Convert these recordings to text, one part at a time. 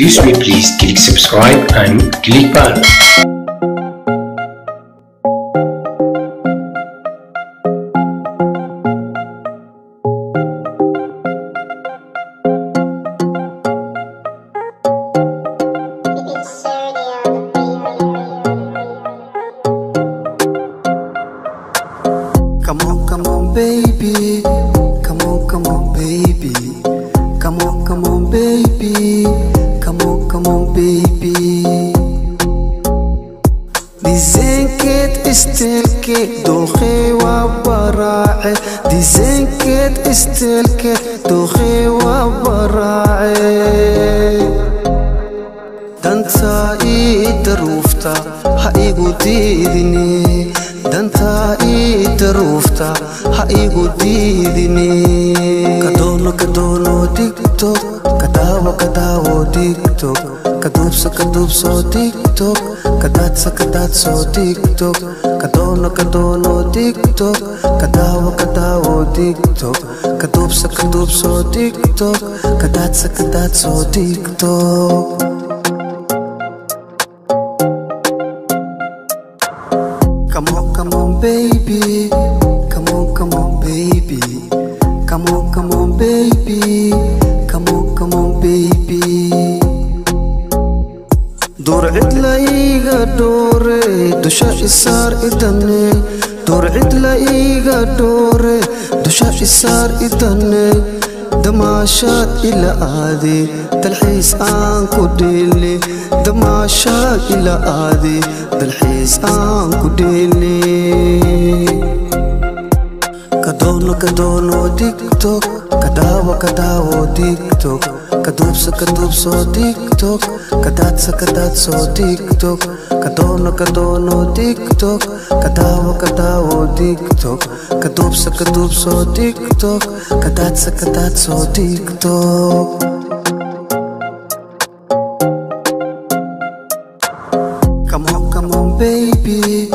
Excuse me please click subscribe and click bell. Come on, come on, baby. Come on, come on, baby. Come on, come on, baby. Dizaynkeed isteelkeed dooqey waa baraace dizaynkeed isteelkeed dooqey waa baraace dantaa ii daruufta ha igu diidine dantaa ii daruufta ha igu diidine kadoono kadoono digtog kadaawo kadaawo TikTok kaduubso kaduubso TikTok kadaadsa kadaadso TikTok kadoono kadoono TikTok kadaawo kadaawo TikTok kaduubso kaduubso TikTok kadaadsa kadaadso TikTok Come on, come on, baby. Come on, come on, baby. Come on, come on, baby. لإيغا دوري دوشا إسار إدني. دور عد لإيغا دوري دوشا إسار إدني. دماشات إلى آدي تلحيس انكو ديلي دماشات إلى آدي تلحيس انكو ديلي كدونو كدونو تيك توك كداو كداو تيك توك Come on, come on, baby.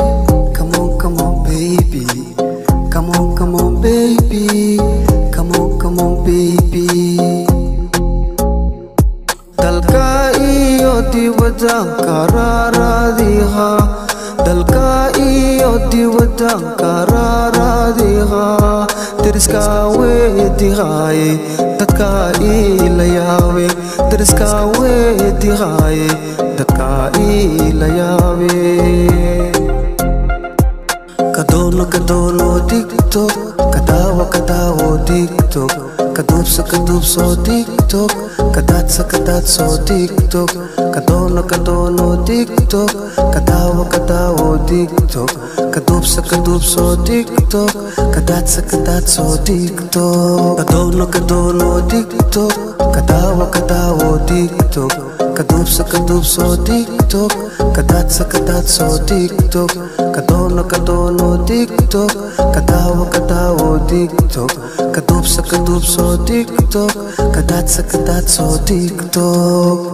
Come on, come on, baby. Come on, come on, baby. Come on, come on, baby. ودا قرار ديها دلكاي ودي ودا قرار ديها ترسكا ويديهاي تكاي لياوي ترسكا ويديهاي تكاي لياوي. كدولو كدولو تيك توك Katawa katawa TikTok. Kadup sa kadup so TikTok. Kadat sa kadat TikTok. Kadono kadono TikTok. Katawa katawa TikTok. Kadup sa kadup so TikTok. Kadat sa kadat so TikTok. Kadono kadono TikTok. Katawa katawa TikTok. Kadub sa kadub so tiktok. Kadat sa kadat so tiktok. Kadono kadono tiktok. Kadawo kadawo tiktok. Kadub sa kadub so tiktok. Kadat sa kadat so tiktok.